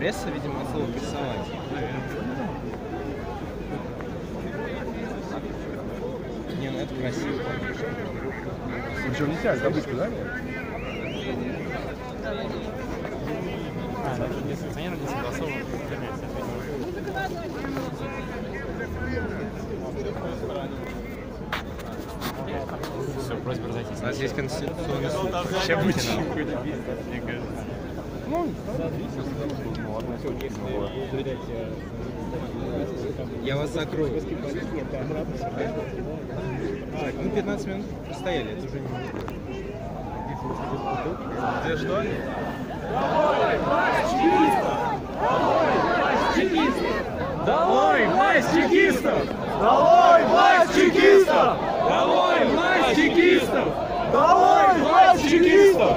Пресса, видимо, от слова прессовать. Не, ну это красиво, конечно. Причем нельзя табличку, да? А, ну тут не не согласовано. Все, просьба разойтись. У нас есть конституционный суд. Сейчас Путина. Мне кажется. Я вас закрою. Так, ну 15 минут простояли, это уже не... Где что власть чекистов! Долой власть чекистов! Долой власть чекистов! Долой власть чекистов!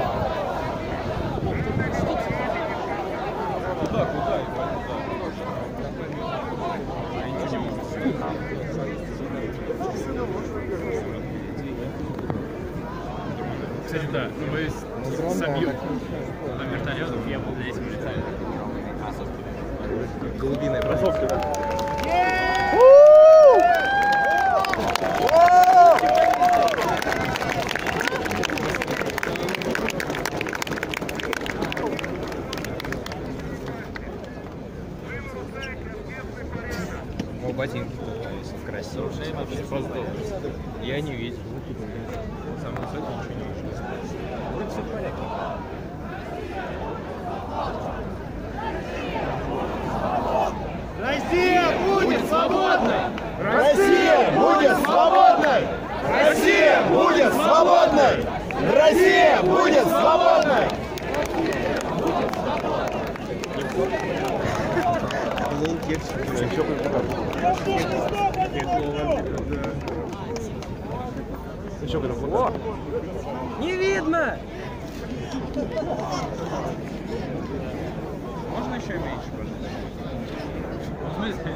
Кстати, да, мы с- собьем на вертолетах, я буду здесь улетать. Голубиная Кроссовки, да? О, ботинки. попались, красиво. Я не видел. Сам высокий ничего не вижу. Россия будет свободной! Россия будет свободной! Россия будет свободной! Россия будет свободной! Еще когда Не видно! Можно еще меньше, Если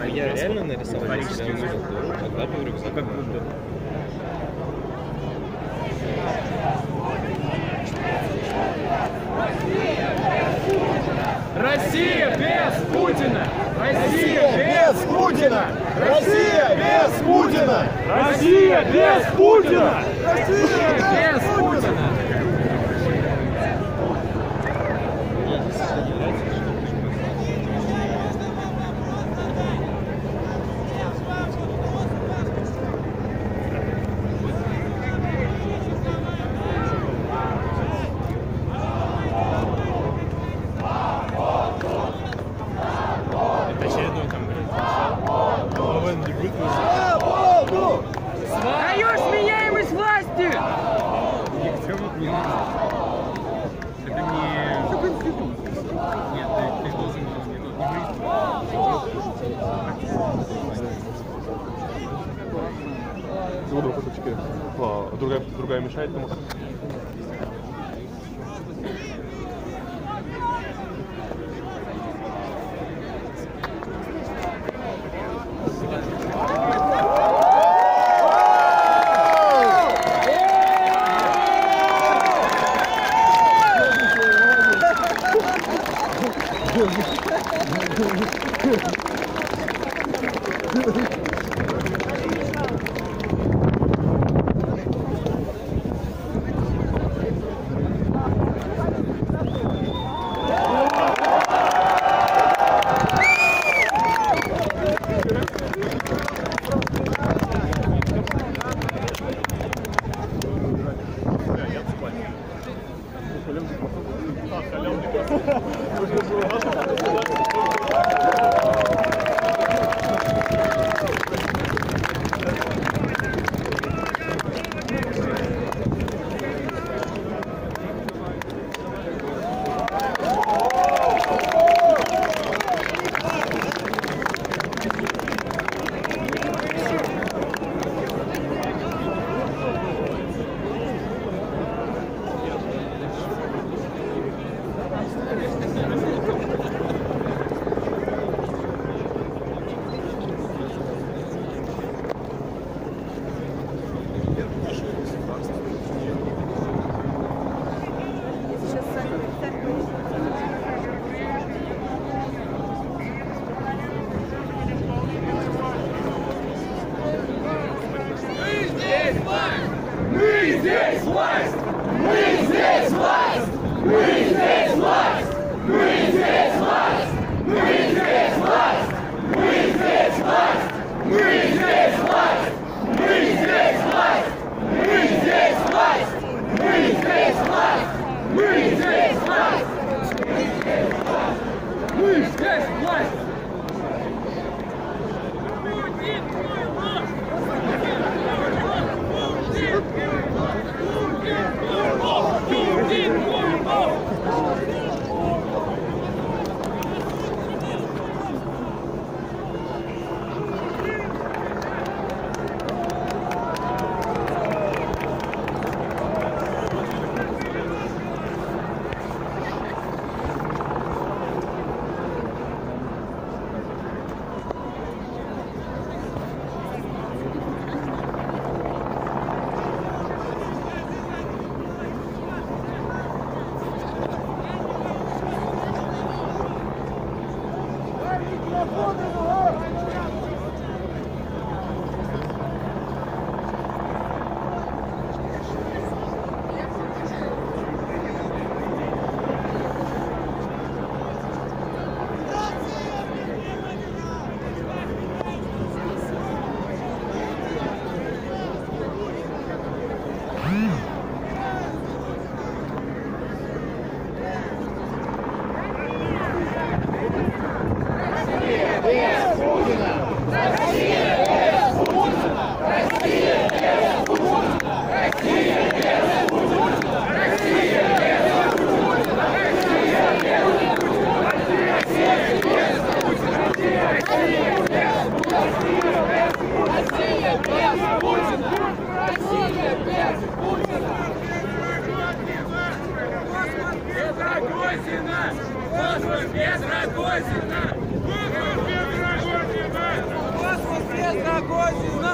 бы я реально нарисовал себя рюкзак. Как будто. Это не... Нет, ты, ты должен не, не два кусочки. А, другая, другая мешает тому. Путин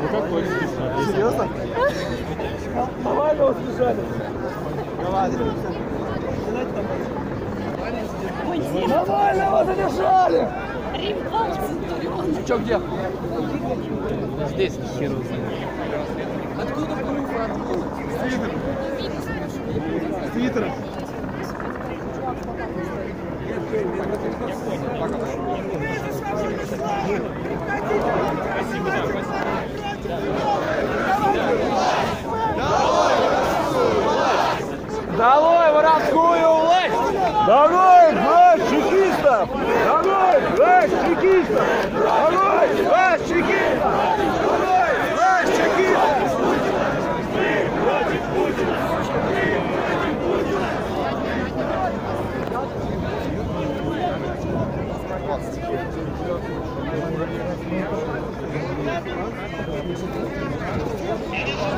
Ну как вы Серьезно? Нормально убежали. Нормально его задержали! Че, где? Здесь херу Откуда пруфы? Откуда? С Твиттера. Долой воровскую власть! Долой власть чекистов! Долой власть чекистов! Долой власть чекистов! Thank you.